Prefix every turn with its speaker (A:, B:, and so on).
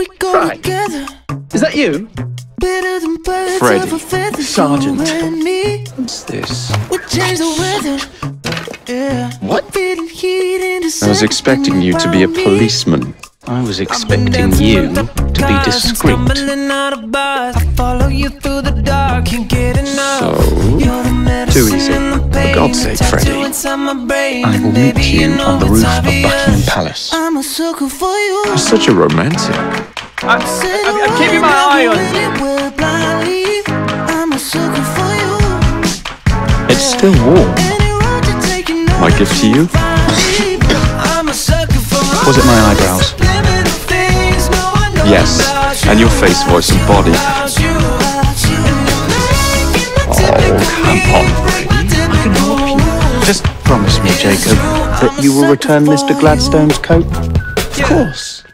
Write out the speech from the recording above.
A: We go
B: Right.
A: together.
B: Is that you?
A: Better than birds
B: Freddie,
A: of a feather.
B: Sergeant.
A: You and me.
B: What's this?
A: We change the weather. Yeah.
B: What?
A: Heat in
C: I was expecting you to be a policeman.
B: I was expecting you to be discreet.
A: I follow you through the dark, can't get enough.
C: So,
A: You're the
C: too easy.
A: In the
C: For God's sake,
A: tattoo
C: Freddie.
A: inside my brain.
B: I will
A: Baby,
B: meet you
A: know
B: on the
A: it's
B: roof of
A: obvious.
B: Buckingham Palace.
A: I'm a sucker for you.
C: You're such a romantic.
B: I'm,
A: Said
B: I'm,
A: I
B: I'm keeping my
A: would
B: eye on you.
A: anywhere blindly. I'm a sucker for you.
B: It's still warm.
A: Any road you take, you know
C: My gift to you?
A: I'm a sucker for
B: Was it my eyebrows?
A: Limited things no one knows
C: Yes, and your face, voice, and body.
B: Jacob, that you will return Mr. Gladstone's coat.
C: Of course.